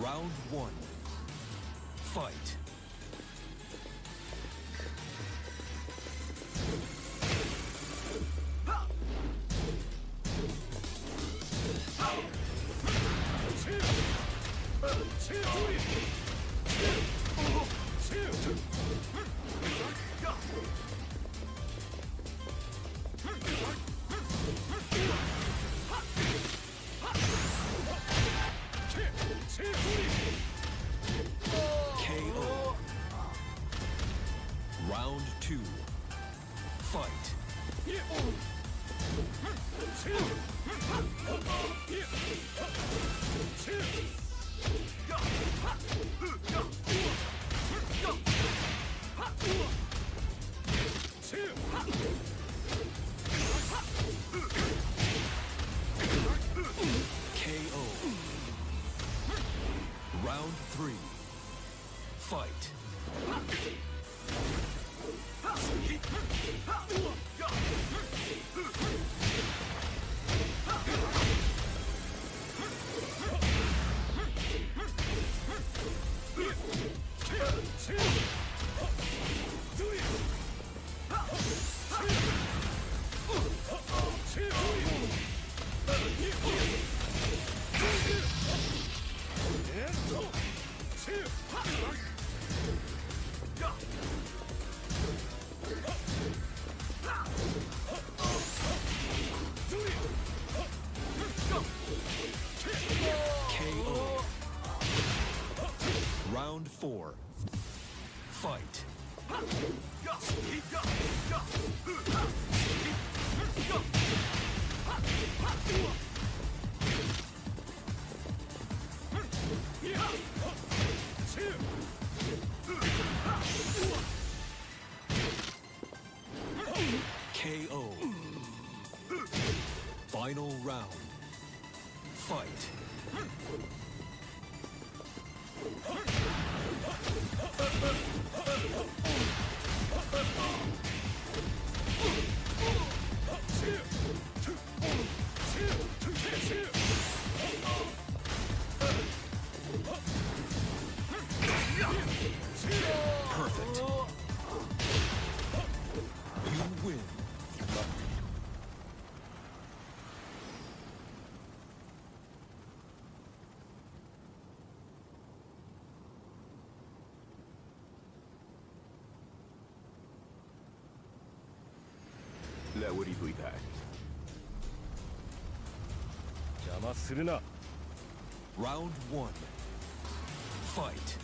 Round one. Fight. Fight. KO. Final round. Fight. Perfect. You win. ラウリブイだ邪魔するな Round one. Fight.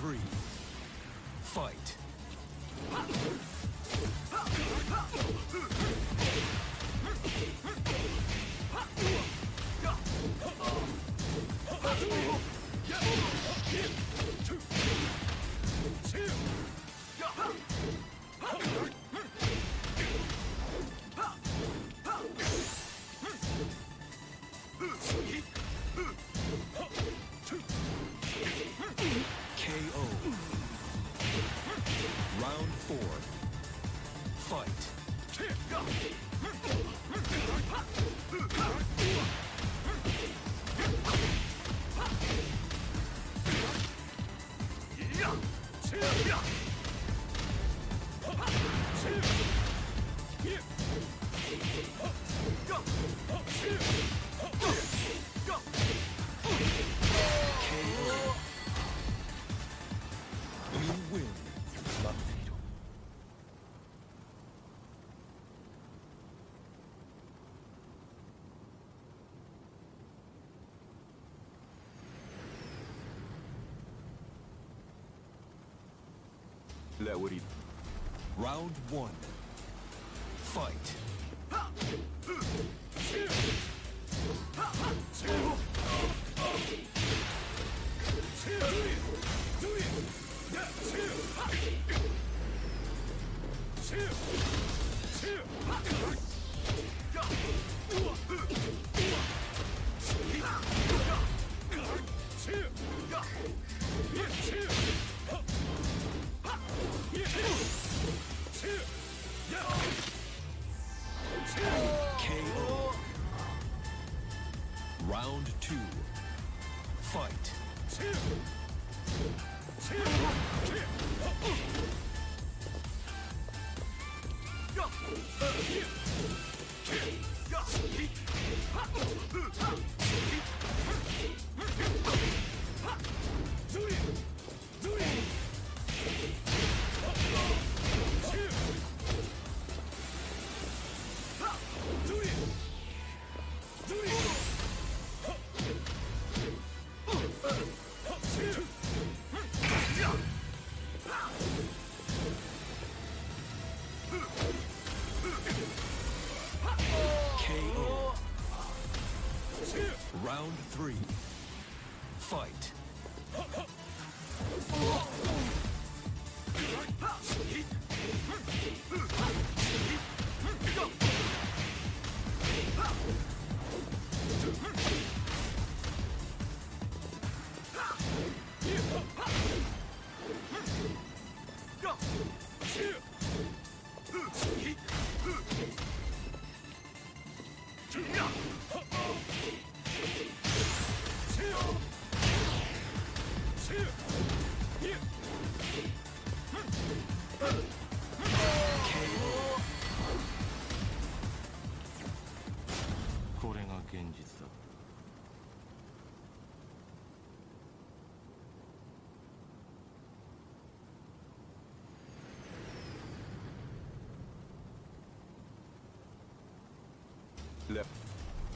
Three. Fight. Let what he Round one. Fight. Fight.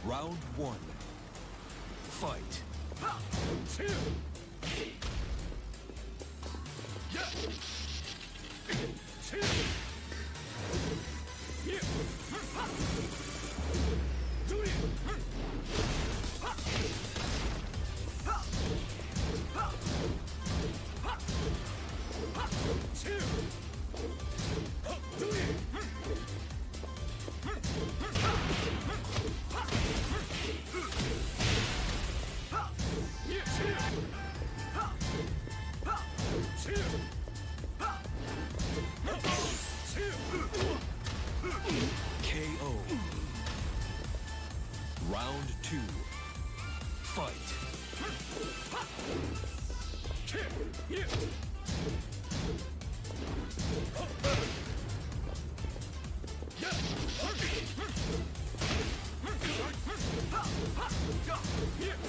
Round one. Fight. KO. KO.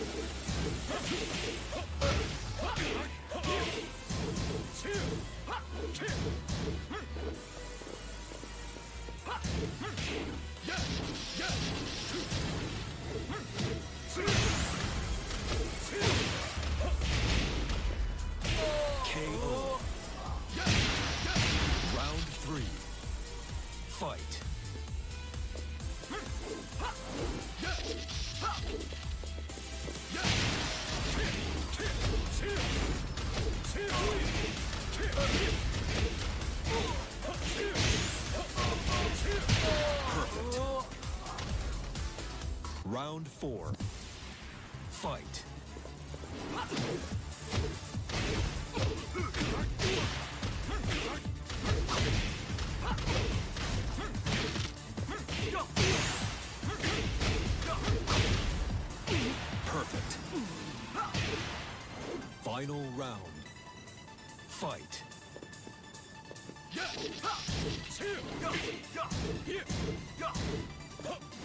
Round four. Fight. Perfect. Final round. Fight. Yeah, ha, two, go, go, here. Oh!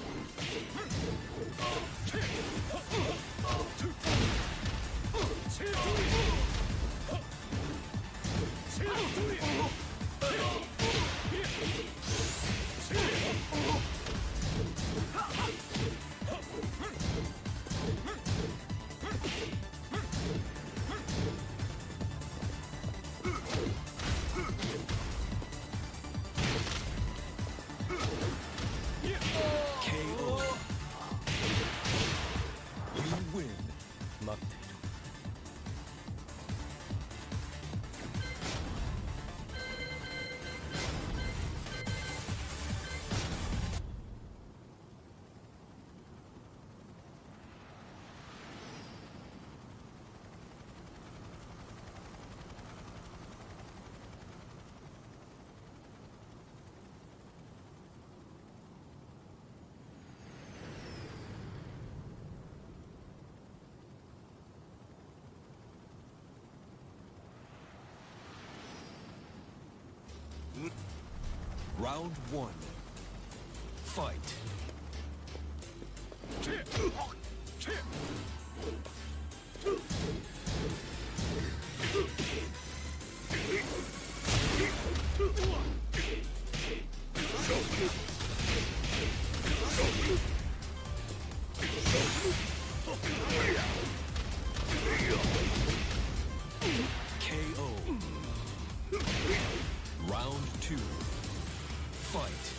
Round one. Fight. Fight.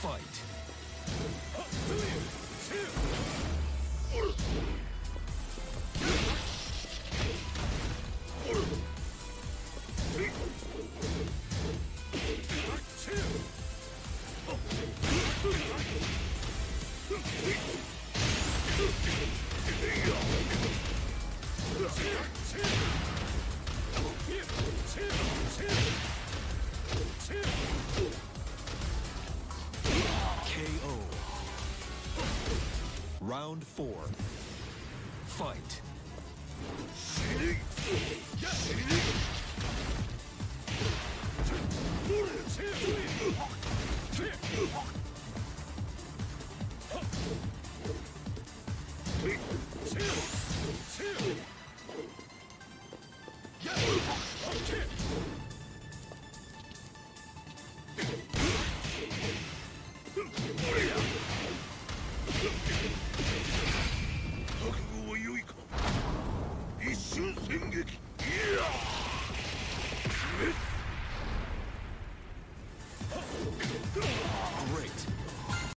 Fight. Four. Fight.